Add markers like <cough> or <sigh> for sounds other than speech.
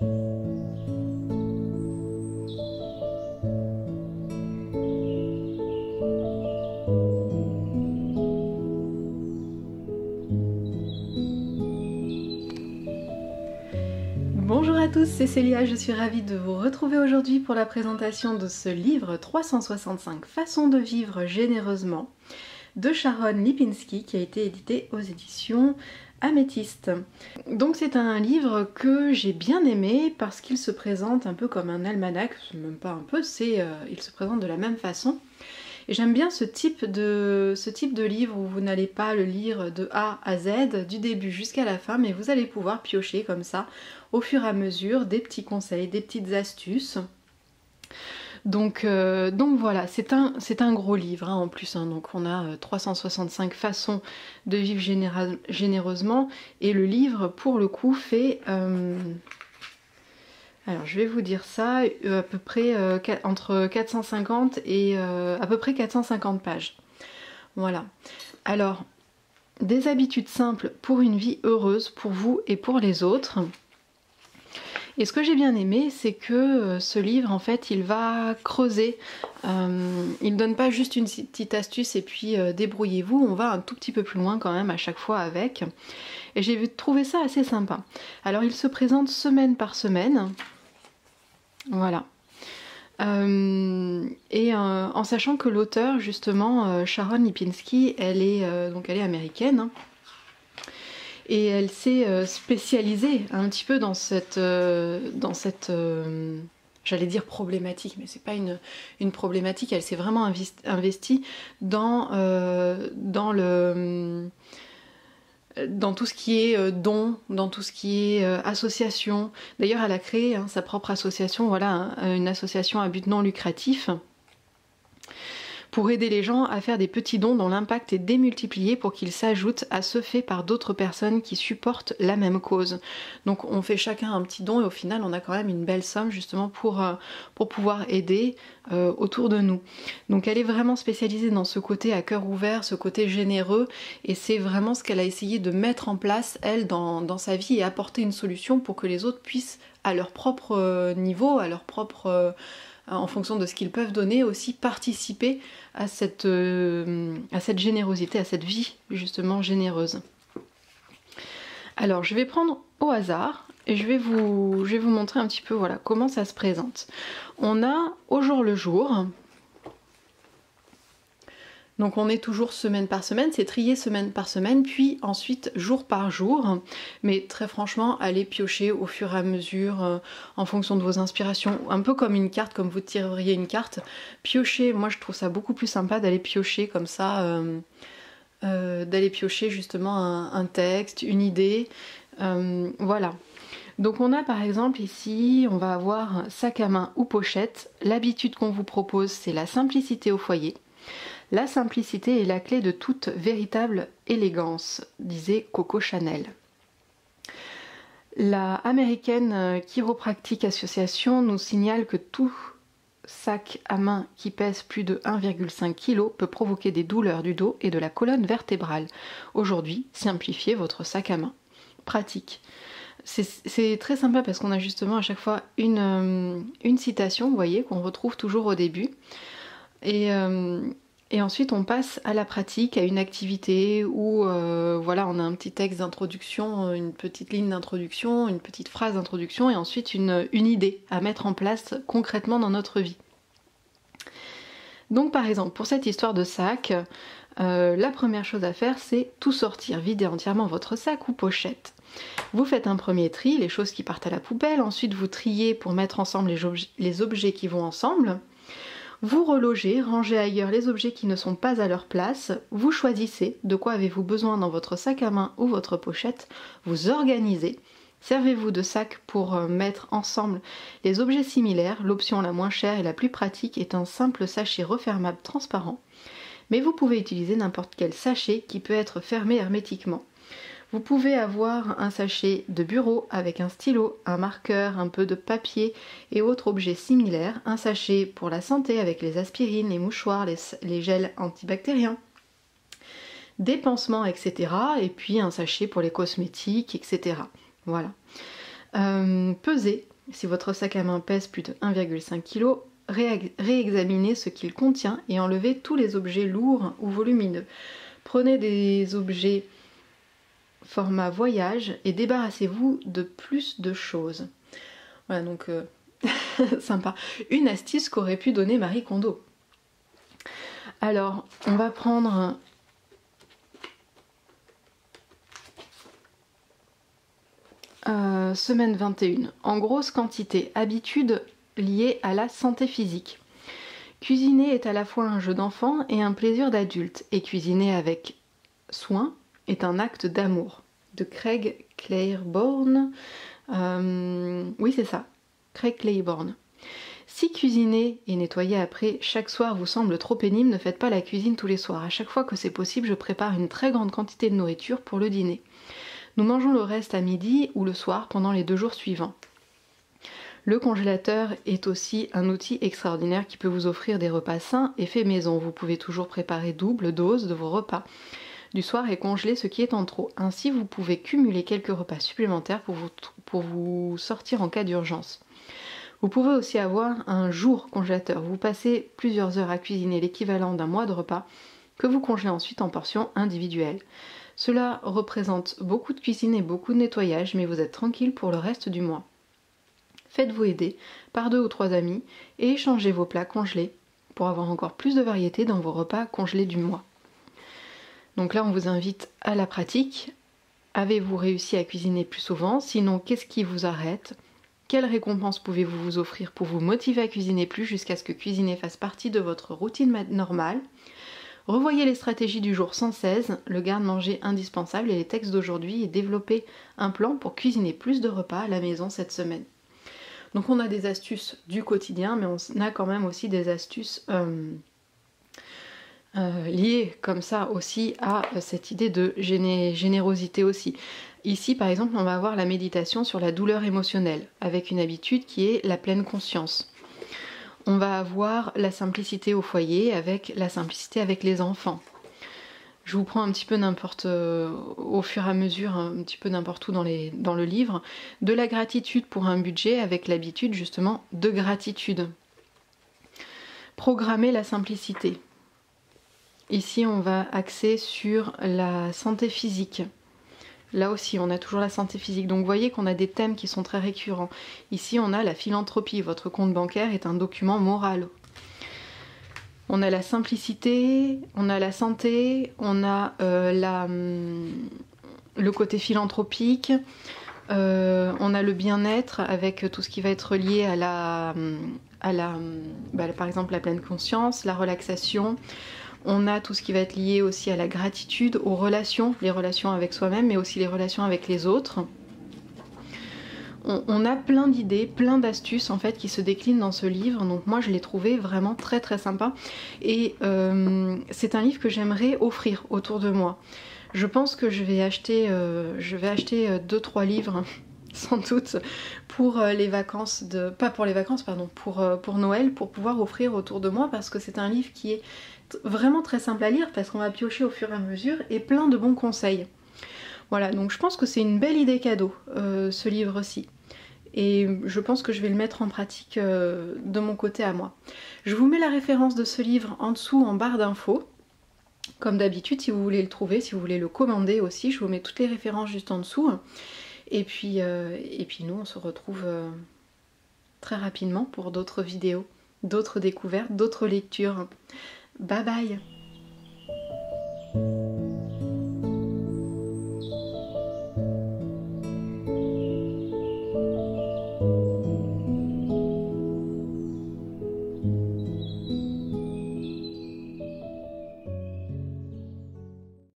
Bonjour à tous, c'est Célia, je suis ravie de vous retrouver aujourd'hui pour la présentation de ce livre 365 façons de vivre généreusement de Sharon Lipinski qui a été édité aux éditions Améthyste. Donc c'est un livre que j'ai bien aimé parce qu'il se présente un peu comme un almanach, même pas un peu, c'est euh, il se présente de la même façon. Et j'aime bien ce type, de, ce type de livre où vous n'allez pas le lire de A à Z, du début jusqu'à la fin, mais vous allez pouvoir piocher comme ça au fur et à mesure des petits conseils, des petites astuces. Donc, euh, donc voilà, c'est un, un, gros livre hein, en plus. Hein. donc on a 365 euh, façons de vivre généreusement. Et le livre, pour le coup, fait... Euh, alors je vais vous dire ça, à peu près entre 450 et à peu près 450 pages. Voilà. Alors, des habitudes simples pour une vie heureuse pour vous et pour les autres. Et ce que j'ai bien aimé, c'est que euh, ce livre, en fait, il va creuser. Euh, il ne donne pas juste une petite astuce et puis euh, débrouillez-vous. On va un tout petit peu plus loin quand même à chaque fois avec. Et j'ai trouvé ça assez sympa. Alors, il se présente semaine par semaine. Voilà. et en sachant que l'auteur, justement, Sharon Lipinski, elle est donc elle est américaine. Hein et elle s'est euh, spécialisée un petit peu dans cette, euh, dans cette euh, j'allais dire problématique, mais c'est pas une, problématique, elle s'est vraiment investie dans, dans le dans tout ce qui est don, dans tout ce qui est association. D'ailleurs, elle a créé hein, sa propre association, voilà, une association à but non lucratif pour aider les gens à faire des petits dons dont l'impact est démultiplié pour qu'ils s'ajoutent à ceux faits par d'autres personnes qui supportent la même cause. Donc on fait chacun un petit don et au final on a quand même une belle somme justement pour, euh, pouvoir aider euh, autour de nous. Donc elle est vraiment spécialisée dans ce côté à cœur ouvert, ce côté généreux et c'est vraiment ce qu'elle a essayé de mettre en place elle dans, dans sa vie et apporter une solution pour que les autres puissent à leur propre euh, niveau, à leur propre en fonction de ce qu'ils peuvent donner, aussi participer à cette, euh, à cette générosité, à cette vie justement généreuse. Alors je vais prendre au hasard et je vais vous, je vais vous montrer un petit peu voilà, comment ça se présente. On a au jour le jour, donc on est toujours semaine par semaine, c'est trié semaine par semaine, puis ensuite jour par jour. Mais très franchement, allez piocher au fur et à mesure euh, en fonction de vos inspirations, un peu comme une carte, comme vous tireriez une carte. Piocher, moi je trouve ça beaucoup plus sympa d'aller piocher comme ça, euh, euh, d'aller piocher justement un, texte, une idée. voilà. Donc on a par exemple ici, on va avoir sac à main ou pochette. L'habitude qu'on vous propose, c'est la simplicité au foyer. La simplicité est la clé de toute véritable élégance, disait Coco Chanel. La américaine Chiropractic Association nous signale que tout sac à main qui pèse plus de 1,5 kg peut provoquer des douleurs du dos et de la colonne vertébrale. Aujourd'hui, simplifiez votre sac à main. Pratique. C'est très sympa parce qu'on a justement à chaque fois une, euh, citation, vous voyez, qu'on retrouve toujours au début. Et, euh, et ensuite, on passe à la pratique, à une activité où euh, voilà, on a un petit texte d'introduction, une petite ligne d'introduction, une petite phrase d'introduction et ensuite une, idée à mettre en place concrètement dans notre vie. Donc par exemple, pour cette histoire de sac, euh, la première chose à faire, c'est tout sortir, vider entièrement votre sac ou pochette. Vous faites un premier tri, les choses qui partent à la poubelle, ensuite vous triez pour mettre ensemble les objets qui vont ensemble. Vous relogez, rangez ailleurs les objets qui ne sont pas à leur place, vous choisissez de quoi avez-vous besoin dans votre sac à main ou votre pochette, vous organisez, servez-vous de sac pour euh, mettre ensemble les objets similaires, l'option la moins chère et la plus pratique est un simple sachet refermable transparent, mais vous pouvez utiliser n'importe quel sachet qui peut être fermé hermétiquement. Vous pouvez avoir un sachet de bureau avec un stylo, un marqueur, un peu de papier et autres objets similaires, un sachet pour la santé avec les aspirines, les mouchoirs, les, gels antibactériens, des pansements, etc. Et puis un sachet pour les cosmétiques, etc. Voilà. Euh, pesez, si votre sac à main pèse plus de 1,5 kg, réexaminez ce qu'il contient et enlevez tous les objets lourds ou volumineux. Prenez des objets format voyage et débarrassez-vous de plus de choses. Voilà donc euh, <laughs> sympa. Une astuce qu'aurait pu donner Marie Kondo. Alors, on va prendre euh, semaine 21. En grosse quantité, habitude liée à la santé physique. Cuisiner est à la fois un jeu d'enfant et un plaisir d'adulte, et cuisiner avec soin est un acte d'amour. De Craig Claiborne. Euh, oui, c'est ça. Craig Claiborne. Si cuisiner et nettoyer après chaque soir vous semble trop pénible, ne faites pas la cuisine tous les soirs. À chaque fois que c'est possible, je prépare une très grande quantité de nourriture pour le dîner. Nous mangeons le reste à midi ou le soir pendant les deux jours suivants. Le congélateur est aussi un outil extraordinaire qui peut vous offrir des repas sains et faits maison. Vous pouvez toujours préparer double dose de vos repas du soir et congeler ce qui est en trop. Ainsi, vous pouvez cumuler quelques repas supplémentaires pour vous, sortir en cas d'urgence. Vous pouvez aussi avoir un jour congélateur. Vous passez plusieurs heures à cuisiner l'équivalent d'un mois de repas que vous congelez ensuite en portions individuelles. Cela représente beaucoup de cuisine et beaucoup de nettoyage, mais vous êtes tranquille pour le reste du mois. Faites-vous aider par deux ou trois amis et échangez vos plats congelés pour avoir encore plus de variété dans vos repas congelés du mois. Donc là, on vous invite à la pratique. Avez-vous réussi à cuisiner plus souvent? Sinon, qu'est-ce qui vous arrête? Quelle récompense pouvez-vous vous offrir pour vous motiver à cuisiner plus jusqu'à ce que cuisiner fasse partie de votre routine normale? Revoyez les stratégies du jour 116, le garde-manger indispensable et les textes d'aujourd'hui et développez un plan pour cuisiner plus de repas à la maison cette semaine. Donc on a des astuces du quotidien, mais on a quand même aussi des astuces euh, euh, liées comme ça aussi à cette idée de générosité aussi. Ici, par exemple, on va avoir la méditation sur la douleur émotionnelle, avec une habitude qui est la pleine conscience. On va avoir la simplicité au foyer, avec la simplicité avec les enfants. Je vous prends un petit peu n'importe, euh, au fur et à mesure, un petit peu n'importe où dans, dans le livre, de la gratitude pour un budget, avec l'habitude justement de gratitude. Programmer la simplicité. Ici, on va axer sur la santé physique Là aussi, on a toujours la santé physique. Donc vous voyez qu'on a des thèmes qui sont très récurrents. Ici, on a la philanthropie. Votre compte bancaire est un document moral. On a la simplicité, on a la santé, on a euh, hum, le côté philanthropique, euh, on a le bien-être avec tout ce qui va être lié à la, hum, à la hum, bah, par exemple la pleine conscience, la relaxation. On a tout ce qui va être lié aussi à la gratitude, aux relations, les relations avec soi-même, mais aussi les relations avec les autres. On, a plein d'idées, plein d'astuces en fait qui se déclinent dans ce livre. Donc moi je l'ai trouvé vraiment très très sympa. Et euh, c'est un livre que j'aimerais offrir autour de moi. Je pense que je vais acheter, euh, je vais acheter 2-3 euh, livres <laughs> sans doute pour les vacances de pas pour les vacances pardon pour, pour Noël pour pouvoir offrir autour de moi parce que c'est un livre qui est vraiment très simple à lire parce qu'on va piocher au fur et à mesure et plein de bons conseils. Voilà, donc je pense que c'est une belle idée cadeau, euh, ce livre-ci. Et je pense que je vais le mettre en pratique euh, de mon côté à moi. Je vous mets la référence de ce livre en dessous en barre d'infos. Comme d'habitude, si vous voulez le trouver, si vous voulez le commander aussi, je vous mets toutes les références juste en dessous. Et puis, euh, et puis nous, on se retrouve très rapidement pour d'autres vidéos, d'autres découvertes, d'autres lectures. Bye bye